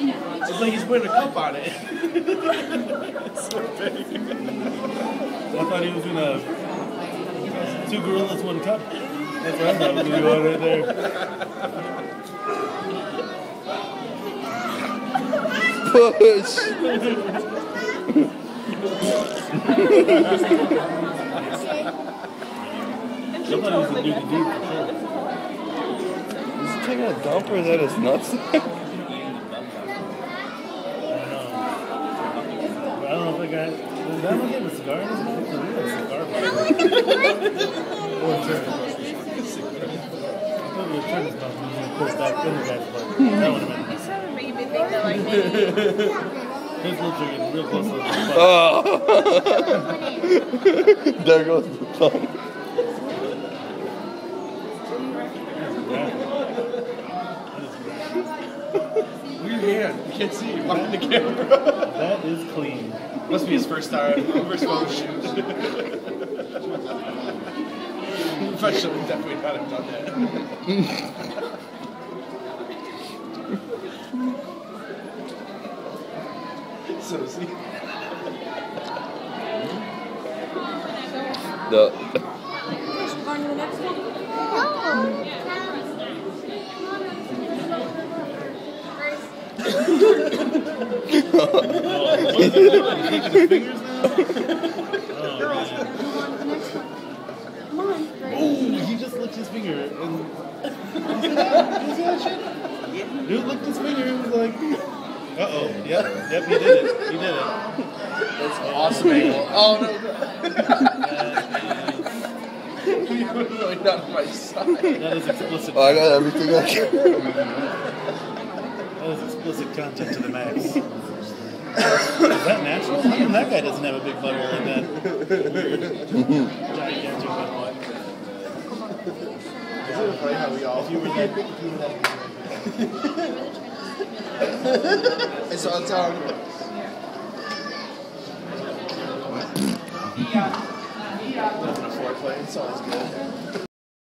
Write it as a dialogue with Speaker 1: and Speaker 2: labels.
Speaker 1: It's like he's putting a cup on it. so big. I thought he was gonna two gorillas, one cup. That's what I thought was gonna go on right there.
Speaker 2: Push.
Speaker 1: I thought he was gonna do the deep for sure.
Speaker 2: Is he taking a dump or is that his nuts?
Speaker 1: But I don't know that. Did that one get a cigar in his mouth? Or he had a cigar butt? Or a turn. I thought he was turn his mouth and he was gonna push back in the guy's butt. That would have been nice.
Speaker 3: That's a really big thing that like maybe.
Speaker 1: His lips are getting real close to his butt.
Speaker 2: Oh. there goes the thumb.
Speaker 1: Yeah.
Speaker 4: Weird hand. You can't see it behind the camera.
Speaker 1: That is clean.
Speaker 4: Must be his first time. First photo shoot. Professionally, definitely not have done that. so see.
Speaker 2: The
Speaker 3: Going to the next one?
Speaker 1: He's licking his fingers now? Oh, man. Oh, he just licked his finger and. You see that? You see that shit? Dude licked his finger and was like, uh oh, yep, yep, he did it. He did it.
Speaker 4: That's awesome angle. Oh no. you were really not on my side.
Speaker 1: That is explicit.
Speaker 2: oh, I got everything I can.
Speaker 1: That is explicit content to the max. Is that natural? How come that guy doesn't have a big butthole like that? Weird. Gigantic butthole.
Speaker 4: Isn't it funny how we all
Speaker 1: If you were that, if you were that
Speaker 4: I saw a tongue. Nothing a foreplay, it's always good.